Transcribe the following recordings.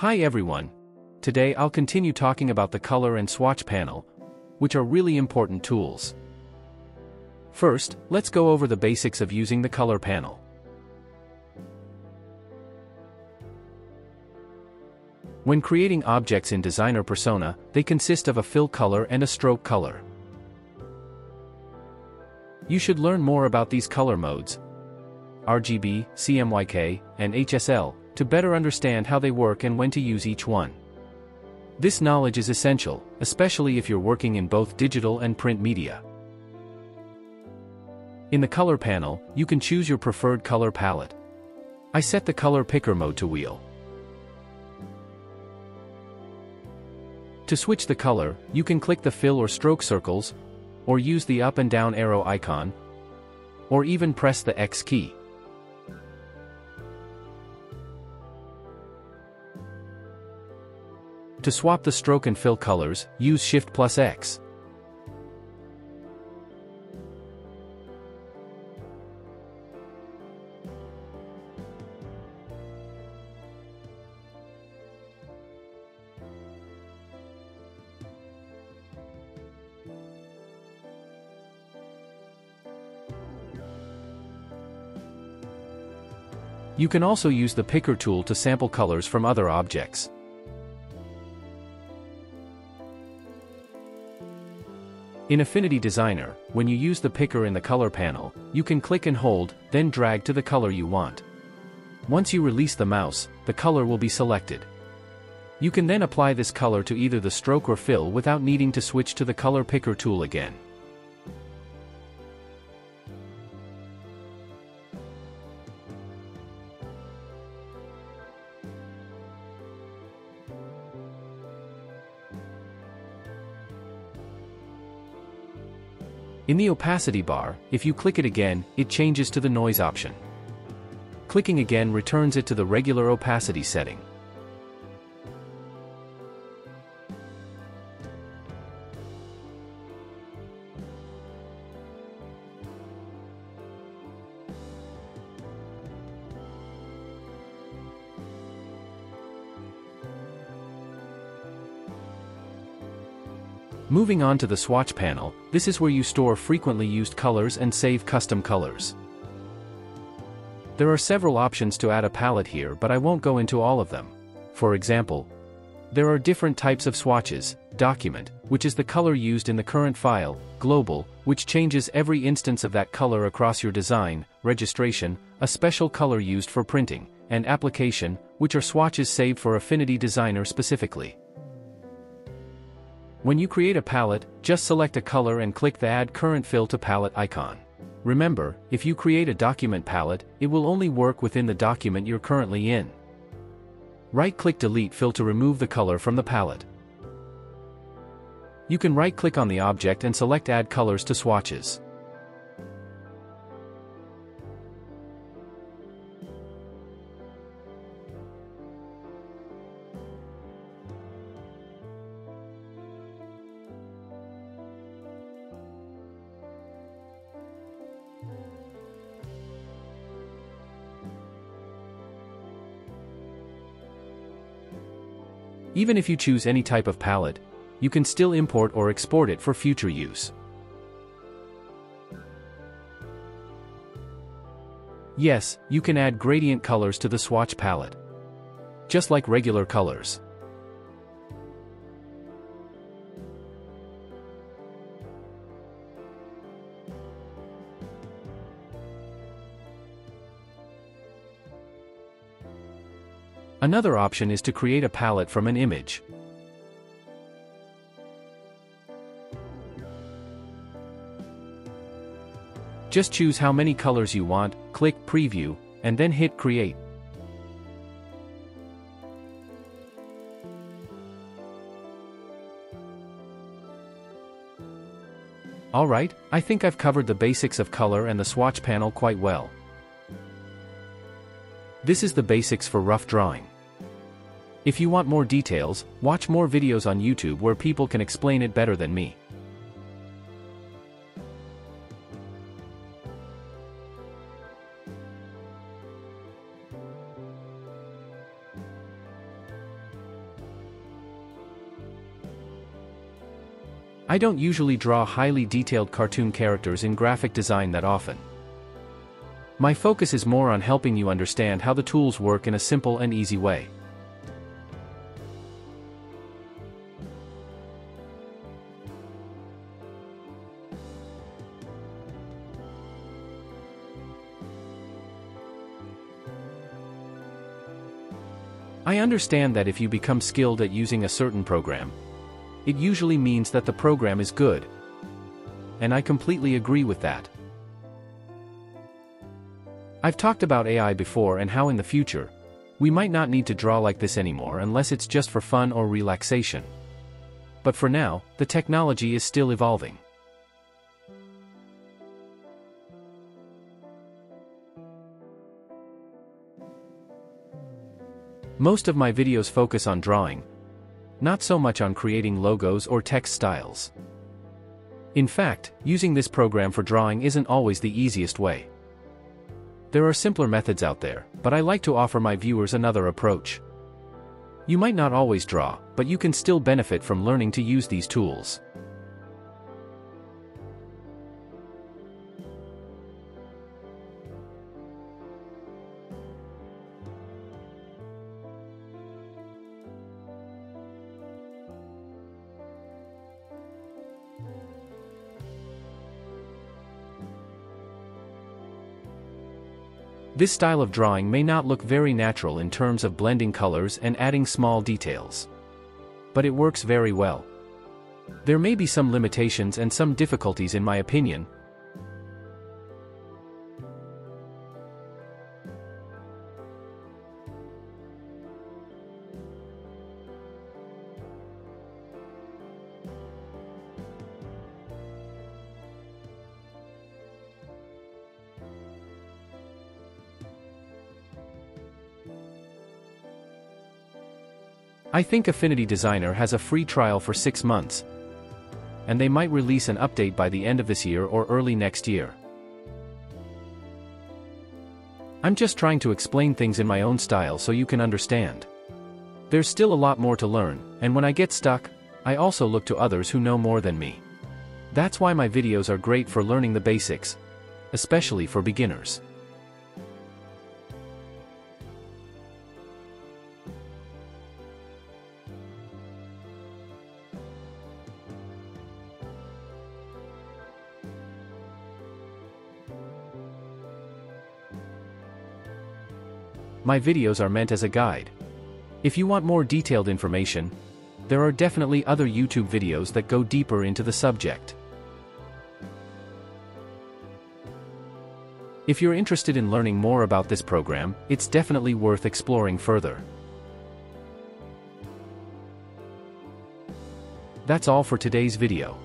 Hi everyone. Today I'll continue talking about the color and swatch panel, which are really important tools. First, let's go over the basics of using the color panel. When creating objects in Designer Persona, they consist of a fill color and a stroke color. You should learn more about these color modes, RGB, CMYK, and HSL, to better understand how they work and when to use each one. This knowledge is essential, especially if you're working in both digital and print media. In the color panel, you can choose your preferred color palette. I set the color picker mode to wheel. To switch the color, you can click the fill or stroke circles, or use the up and down arrow icon, or even press the X key. To swap the stroke and fill colors, use Shift plus X. You can also use the picker tool to sample colors from other objects. In Affinity Designer, when you use the picker in the color panel, you can click and hold, then drag to the color you want. Once you release the mouse, the color will be selected. You can then apply this color to either the stroke or fill without needing to switch to the color picker tool again. In the opacity bar, if you click it again, it changes to the noise option. Clicking again returns it to the regular opacity setting. Moving on to the swatch panel, this is where you store frequently used colors and save custom colors. There are several options to add a palette here but I won't go into all of them. For example, there are different types of swatches, document, which is the color used in the current file, global, which changes every instance of that color across your design, registration, a special color used for printing, and application, which are swatches saved for Affinity Designer specifically. When you create a palette, just select a color and click the Add Current Fill to Palette icon. Remember, if you create a document palette, it will only work within the document you're currently in. Right-click Delete Fill to remove the color from the palette. You can right-click on the object and select Add Colors to Swatches. Even if you choose any type of palette, you can still import or export it for future use. Yes, you can add gradient colors to the swatch palette. Just like regular colors. Another option is to create a palette from an image. Just choose how many colors you want, click Preview, and then hit Create. Alright, I think I've covered the basics of color and the swatch panel quite well. This is the basics for rough drawing. If you want more details, watch more videos on YouTube where people can explain it better than me. I don't usually draw highly detailed cartoon characters in graphic design that often. My focus is more on helping you understand how the tools work in a simple and easy way. I understand that if you become skilled at using a certain program, it usually means that the program is good. And I completely agree with that. I've talked about AI before and how in the future, we might not need to draw like this anymore unless it's just for fun or relaxation. But for now, the technology is still evolving. Most of my videos focus on drawing, not so much on creating logos or text styles. In fact, using this program for drawing isn't always the easiest way. There are simpler methods out there, but I like to offer my viewers another approach. You might not always draw, but you can still benefit from learning to use these tools. This style of drawing may not look very natural in terms of blending colors and adding small details. But it works very well. There may be some limitations and some difficulties in my opinion, I think Affinity Designer has a free trial for 6 months. And they might release an update by the end of this year or early next year. I'm just trying to explain things in my own style so you can understand. There's still a lot more to learn, and when I get stuck, I also look to others who know more than me. That's why my videos are great for learning the basics, especially for beginners. My videos are meant as a guide. If you want more detailed information, there are definitely other YouTube videos that go deeper into the subject. If you're interested in learning more about this program, it's definitely worth exploring further. That's all for today's video.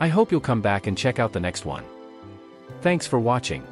I hope you'll come back and check out the next one. Thanks for watching.